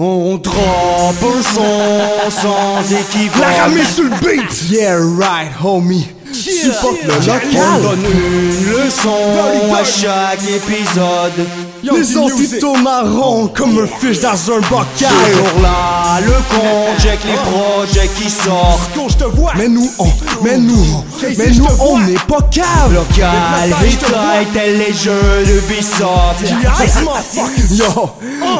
On drop un son sans équivoque. La ramée sur le beat! Yeah, right, homie. Supporte le local. On donne une leçon à chaque épisode. Les antitos marrons comme un fiche dans un bocal. Toujours là, le con, check les projets qui sortent. je te vois. Mais nous, on, mais nous, mais nous, on n'est pas cave. Local, les tel les jeux de Ubisoft. Yo,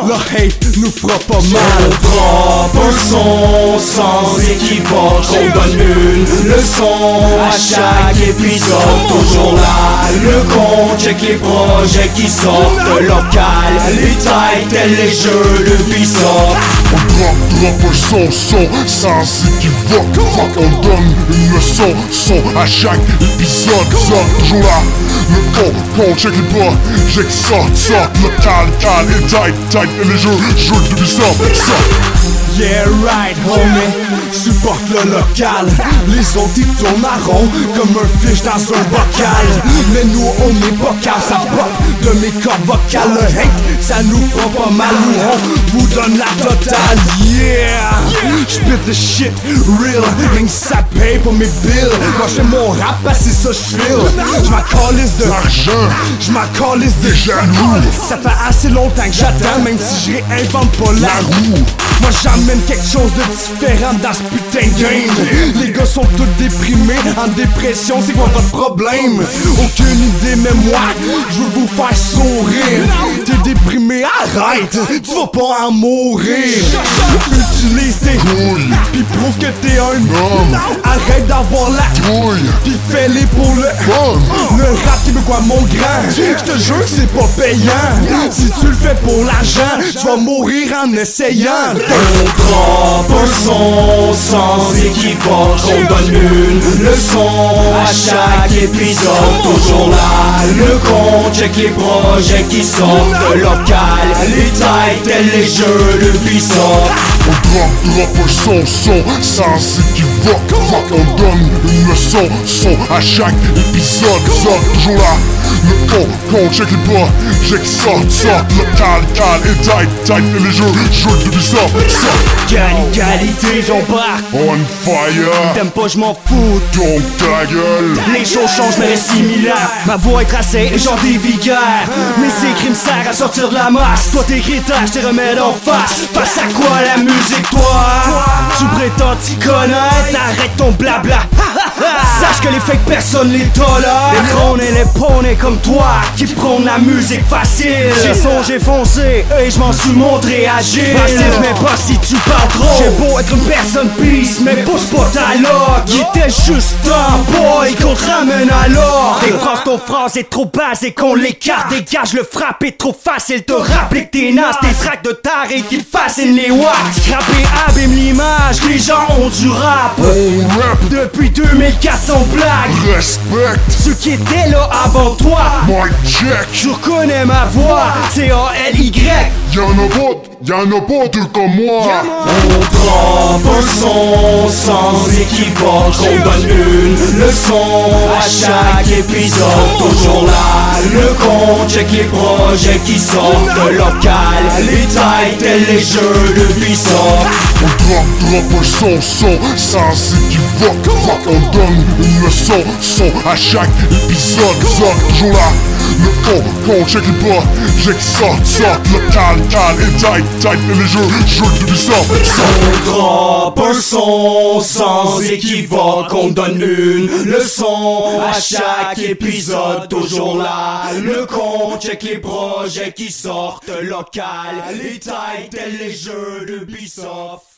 le hate nous fera pas mal. On drop un son sans équivoque. On donne une leçon à chaque épisode. Toujours là, le con, check les projets qui sortent. Local Les tailles tels les jeux de Ubisoft. On drop, drop un son, son sans équivoque. Fuck, on donne une leçon, son à chaque épisode. Toujours là, le con, con, check les pas J'exhorte, ça, local, cal, et tight, tight, et les jeux, jeux de Ubisoft Ça Yeah right homie. Supporte le local. Les autres tournent marrond Comme un fiche dans un bocal. Mais nous on n'est pas ça pop de mes cordes vocales. Le hate ça nous fera pas mal on vous donne la totale Yeah. J'pit the shit real Rien que ça paye pour mes bills. Moi j'fais mon rap parce que c'est ça j'file. J'm'en calisse de l'argent J'm'en calisse de jaloux. Ça fait assez longtemps que j'attends Même si je réinvente pas la roue. Moi J'amène quelque chose de différent dans ce putain de game. Les gars sont tous déprimés, en dépression, c'est quoi votre problème? Aucune idée, mais moi, je veux vous faire sourire. T'es déprimé, arrête, tu vas pas en mourir. Utilise tes couilles, pis prouve que t'es un homme. Arrête d'avoir la couille, pis fais-les pour le fun. Le rap quoi mon grand, je te jure que c'est pas payant. Si tu le fais pour l'argent, tu vas mourir en essayant. Drop un son sans équivoque. On donne une leçon à chaque épisode. Toujours là, le con, check les projets qui sortent Local, les tailles tels les jeux de Ubisoft On drop, drop un son, son sans équivoque Fuck, on donne une leçon, son à chaque épisode. Toujours là le con, con, check les pas, j'exhorte, sorte, local, cal, et tight, tight, et les jeux, jeux de sorte Quali qualité, j'embarque. On fire. T'aimes pas, je m'en fous. Donc ta gueule. Les choses changent mais restent similaires. Ma voix est tracée et j'en dévigueur Mais ces crimes servent à sortir de la masse. Toi tes critères, je te remets en face. Face à quoi la musique toi? Tu prétends t'y connaître? Arrête ton blabla Sache que les fakes personne les tolère. Les trônes et les poneys comme toi Qui prônent la musique facile. J'ai songé foncé et je m'en suis montré agile. Passif mais pas si tu parles trop. J'ai beau être une personne peace mais pousse pas ta loque Qui était juste un boy qu'on ramène alors Tes phrases est trop basse et qu'on l'écarte Dégage le frappe est trop facile. Te rappeler que t'es naze Tes tracks de taré qui fascinent les wax. Scraper abîme l'image les gens ont du rap. On rap. Depuis 2400 blagues. Respect. Ceux qui étaient là avant toi. Mike check Tu reconnais ma voix. C-A-L-Y Y'en a pas, y'en a pas deux comme moi. On drop un son sans équivoque. On donne une leçon à chaque épisode Toujours là, le con, check les projets qui sortent Local, les tailles tels les jeux de Ubisoft On drop, drop un son, son sans équivoque Fuck, on donne une leçon, son à chaque épisode. Toujours là le con, con, check les pas, j'exhorte, sorte, local, cal, et tight, tight, et les jeux, jeux d'Ubisoft, On drop un son sans équivoque, on donne une leçon à chaque épisode, toujours là, le con, check les projets qui sortent, local, les tailles tels les jeux d'Ubisoft.